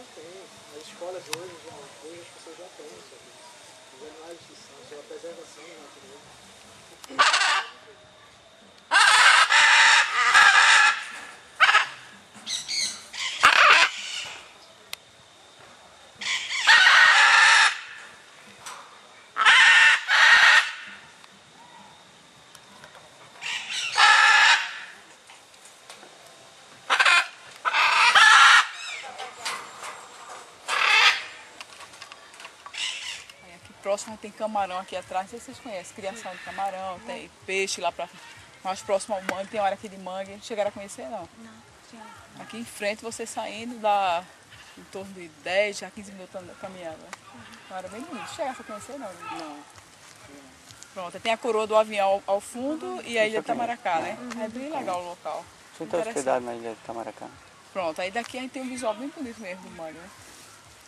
As escolas hoje, já, hoje as pessoas já têm sobre isso. Os animais de extinção, a preservação da natureza. Próximo tem camarão aqui atrás, não sei se vocês conhecem, criação de camarão, tem peixe lá pra mais próximo ao mangue, tem hora aqui de mangue, chegaram a conhecer não? Não, tinha. Aqui em frente você saindo dá em torno de 10 a 15 minutos andando- caminhando. Né? Uma hora bem bonita. Chegasse a conhecer não? Não. Pronto, tem a coroa do avião ao, ao fundo e a ilha de Tamaracá, né? É bem legal o local. Você está hospedado na ilha de Tamaracá? Pronto, aí daqui a gente tem um visual bem bonito mesmo do mangue, né?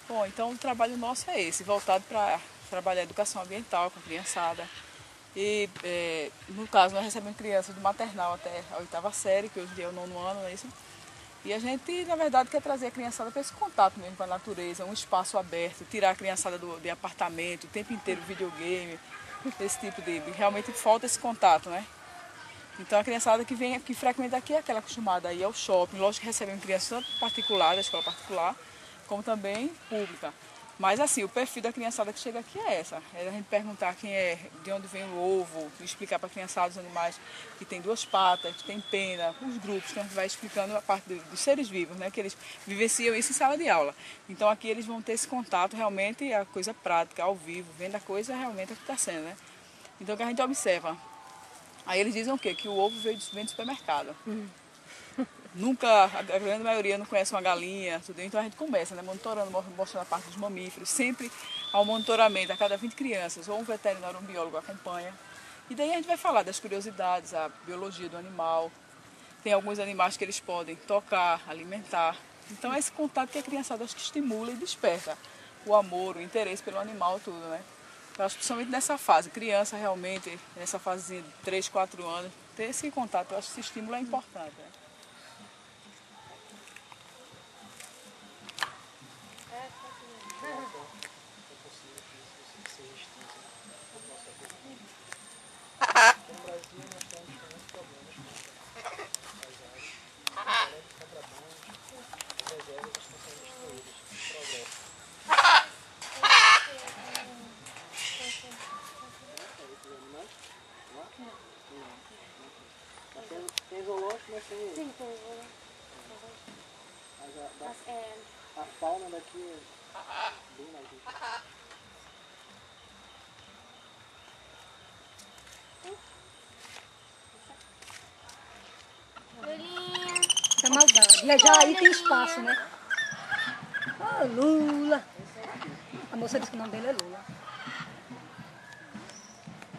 Bom, então o trabalho nosso é esse, voltado para trabalhar educação ambiental com criançada. E é, no caso nós recebemos crianças do maternal até a oitava série, que hoje em dia é o nono ano, não é isso? E a gente, na verdade, quer trazer a criançada para esse contato mesmo com a natureza, um espaço aberto, tirar a criançada do, de apartamento, o tempo inteiro videogame, esse tipo de. Realmente falta esse contato, né? Então a criançada que vem, que frequenta aqui é aquela acostumada a ir ao shopping. Lógico que recebemos crianças tanto particular, da escola particular, como também pública. Mas assim, o perfil da criançada que chega aqui é essa. É a gente perguntar quem é, de onde vem o ovo, explicar para a criançada os animais que tem duas patas, que tem pena, os grupos, que a gente vai explicando a parte do- dos seres vivos, né? Que eles vivenciam isso em sala de aula. Então aqui eles vão ter esse contato realmente, a coisa prática, ao vivo, vendo a coisa realmente o que está sendo, né? Então o que a gente observa, Aí eles dizem o quê? Que o ovo veio vem do supermercado. Nunca, a grande maioria não conhece uma galinha, tudo. Então a gente começa, né? Monitorando, mo- mostrando a parte dos mamíferos. Sempre ao monitoramento, a cada 20 crianças, ou um veterinário um biólogo acompanha. E daí a gente vai falar das curiosidades, a biologia do animal. Tem alguns animais que eles podem tocar, alimentar. Então é esse contato que a criançada acho que estimula e desperta o amor, o interesse pelo animal, tudo, né? Eu acho principalmente nessa fase, criança realmente, nessa fase de 3, 4 anos, ter esse contato, eu acho que esse estímulo é importante. né? No Brasil nós temos muitos problemas com paisagem, além de contrabando, as reservas estão sendo destruídas, progresso. Esses animais? Não? Não. Mas tem, tem zoológico, mas tem. Sim, foi. Mas a, da- é, a fauna daqui é bem mais. Da maldade. E já aí tem espaço, né? Ah, Lula. A moça disse que o nome dele é Lula.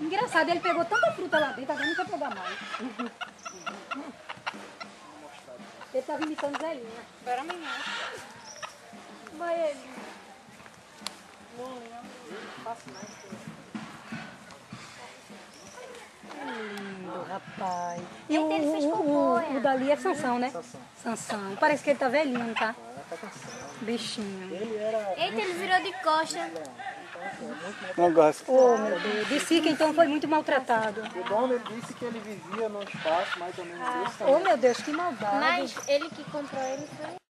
Engraçado, ele pegou tanta fruta lá dentro, agora não quer pegar mais. Ele estava imitando Zelinha. Agora amanhã. Vai ele. Lindo, rapaz. E o, Eita, ele fez o, cocô, o, é? o dali é Sansão, né? Sansão. Sansão. Parece que ele tá velhinho, tá? Tá. Bichinho. Ele era Eita, ele virou de costa. Não gosto. Oh, meu Deus. Disse que então foi muito maltratado. O dono ele disse que ele vivia num espaço mais ou menos desse Oh, tamanho. meu Deus, que maldade. Mas ele que comprou ele foi.